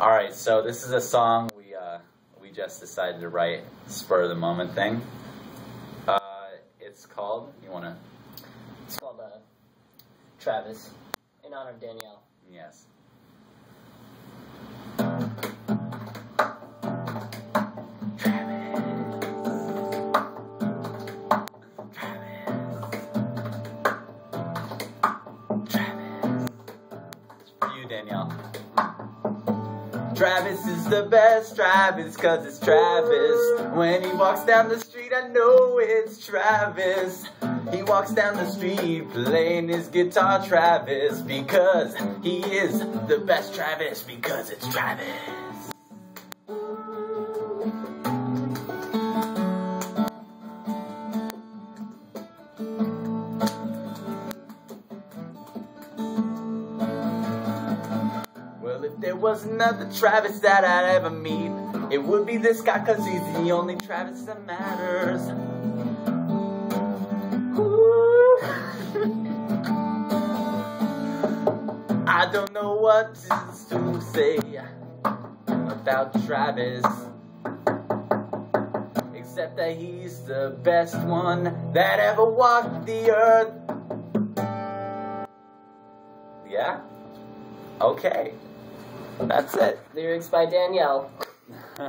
All right, so this is a song we uh, we just decided to write, spur of the moment thing. Uh, it's called. You wanna? It's called uh, Travis, in honor of Danielle. Yes. For you, Danielle. Travis is the best Travis, cause it's Travis. When he walks down the street, I know it's Travis. He walks down the street playing his guitar, Travis, because he is the best Travis, because it's Travis. If there was another Travis that I'd ever meet, it would be this guy, cause he's the only Travis that matters. I don't know what to say about Travis, except that he's the best one that ever walked the earth. Yeah? Okay. That's it. Lyrics by Danielle.